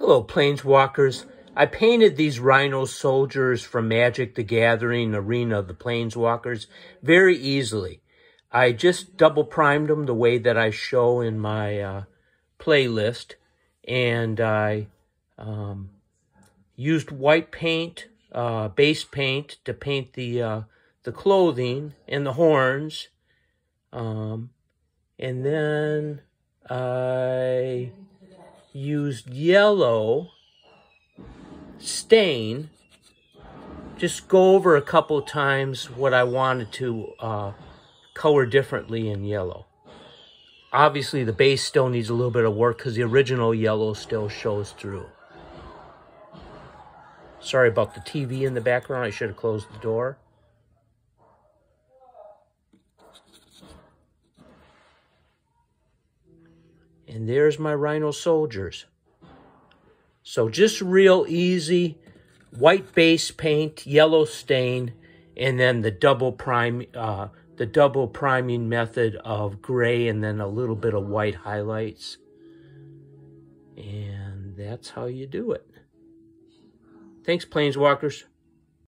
Hello, Planeswalkers. I painted these Rhino soldiers from Magic the Gathering Arena of the Planeswalkers very easily. I just double primed them the way that I show in my uh, playlist. And I um, used white paint, uh, base paint, to paint the, uh, the clothing and the horns. Um, and then I used yellow stain. Just go over a couple times what I wanted to uh, color differently in yellow. Obviously, the base still needs a little bit of work because the original yellow still shows through. Sorry about the TV in the background. I should have closed the door. And there's my Rhino Soldiers. So just real easy, white base paint, yellow stain, and then the double prime, uh, the double priming method of gray and then a little bit of white highlights. And that's how you do it. Thanks, Planeswalkers.